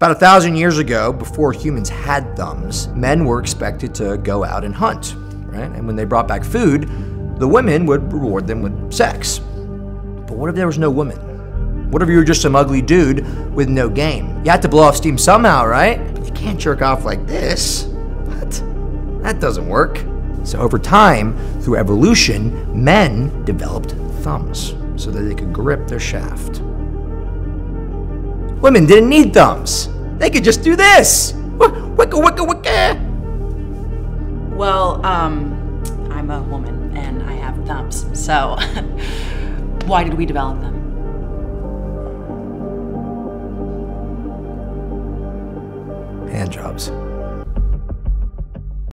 About a thousand years ago, before humans had thumbs, men were expected to go out and hunt, right? And when they brought back food, the women would reward them with sex. But what if there was no woman? What if you were just some ugly dude with no game? You had to blow off steam somehow, right? But you can't jerk off like this. What? That doesn't work. So over time, through evolution, men developed thumbs so that they could grip their shaft. Women didn't need thumbs. They could just do this. Wicka, wicka, wicka. Well, um, I'm a woman and I have thumbs, so why did we develop them? Hand jobs.